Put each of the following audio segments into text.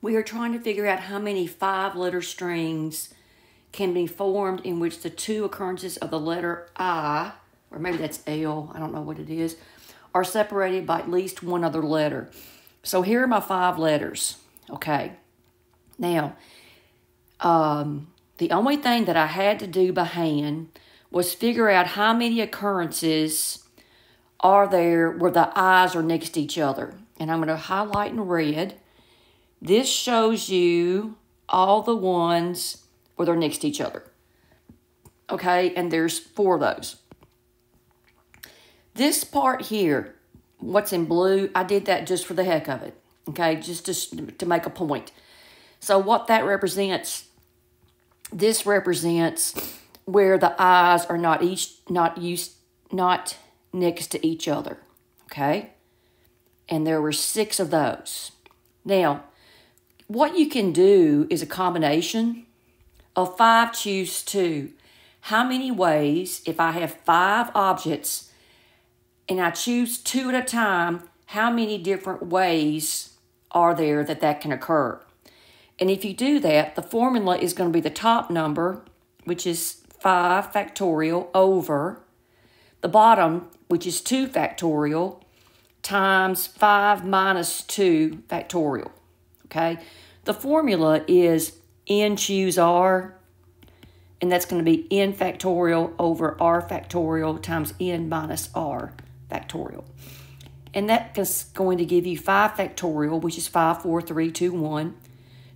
We are trying to figure out how many five letter strings can be formed in which the two occurrences of the letter I, or maybe that's L, I don't know what it is, are separated by at least one other letter. So here are my five letters. Okay. Now, um, the only thing that I had to do by hand was figure out how many occurrences are there where the I's are next to each other. And I'm going to highlight in red. This shows you all the ones where they're next to each other. Okay, and there's four of those. This part here, what's in blue, I did that just for the heck of it. Okay, just to, to make a point. So what that represents, this represents where the I's are not each not used not next to each other. Okay? And there were six of those. Now, what you can do is a combination of five, choose two. How many ways, if I have five objects and I choose two at a time, how many different ways are there that that can occur? And if you do that, the formula is going to be the top number, which is 5 factorial over the bottom, which is 2 factorial, times 5 minus 2 factorial. Okay? The formula is n choose r, and that's going to be n factorial over r factorial times n minus r factorial. And that is going to give you 5 factorial, which is 5, 4, 3, 2, 1.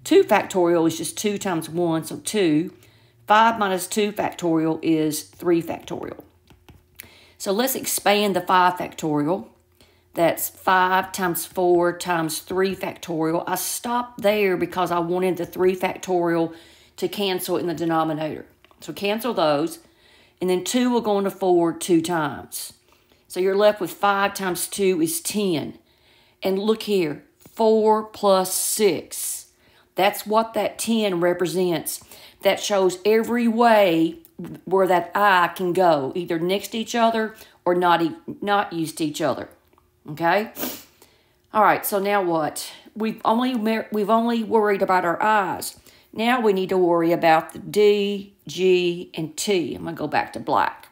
2 factorial is just 2 times 1, so 2. 5 minus 2 factorial is 3 factorial. So let's expand the 5 factorial. That's 5 times 4 times 3 factorial. I stopped there because I wanted the 3 factorial to cancel in the denominator. So cancel those. And then 2 will go into 4 two times. So you're left with 5 times 2 is 10. And look here, 4 plus 6. That's what that 10 represents that shows every way where that I can go, either next to each other or not, not used to each other. Okay? All right, so now what? We've only we've only worried about our I's. Now we need to worry about the D, G, and T. I'm going to go back to black.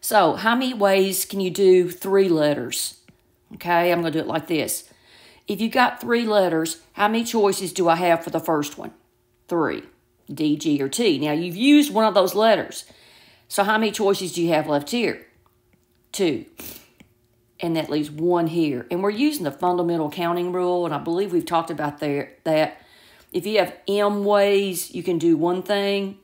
So how many ways can you do three letters? Okay, I'm going to do it like this. If you got three letters, how many choices do I have for the first one? Three. D, G, or T. Now, you've used one of those letters. So how many choices do you have left here? Two. And that leaves one here. And we're using the fundamental counting rule, and I believe we've talked about there, that if you have M ways, you can do one thing,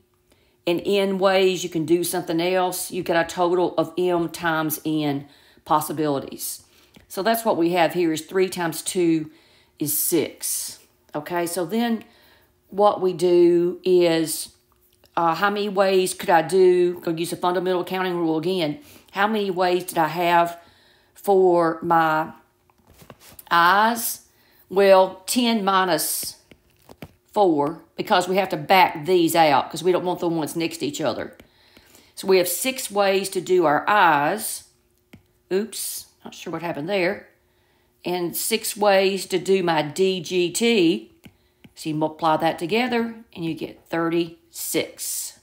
and N ways, you can do something else. You get a total of M times N possibilities. So that's what we have here is 3 times 2 is 6. Okay, so then what we do is uh, how many ways could I do? Go use the fundamental counting rule again. How many ways did I have for my I's. Well, 10 minus 4 because we have to back these out because we don't want the ones next to each other. So we have six ways to do our I's. Oops, not sure what happened there. And six ways to do my DGT. So you multiply that together and you get 36.